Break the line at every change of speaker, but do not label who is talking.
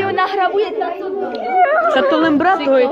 його награбує та тут.
Це то лимбратовий.